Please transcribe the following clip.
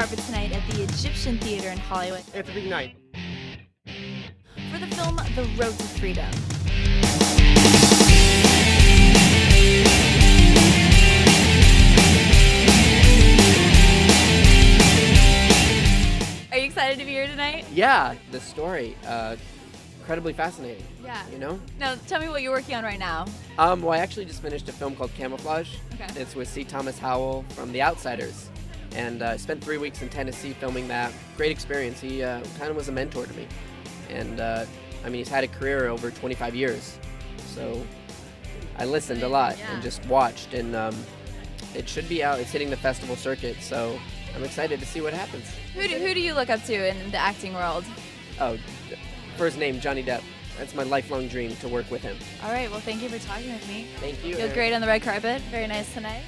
carpet tonight at the Egyptian Theater in Hollywood It's a big night. for the film The Road to Freedom. Are you excited to be here tonight? Yeah, the story, uh, incredibly fascinating. Yeah. You know? Now, tell me what you're working on right now. Um, well, I actually just finished a film called Camouflage. Okay. It's with C. Thomas Howell from The Outsiders. And uh, spent three weeks in Tennessee filming that. Great experience. He uh, kind of was a mentor to me. And uh, I mean, he's had a career over 25 years. So I listened a lot Yeah. and just watched. And um, it should be out. It's hitting the festival circuit. So I'm excited to see what happens. Who do, who do you look up to in the acting world? Oh, first name Johnny Depp. That's my lifelong dream to work with him. All right, well, thank you for talking with me. Thank you. You look great on the red carpet. Very nice tonight.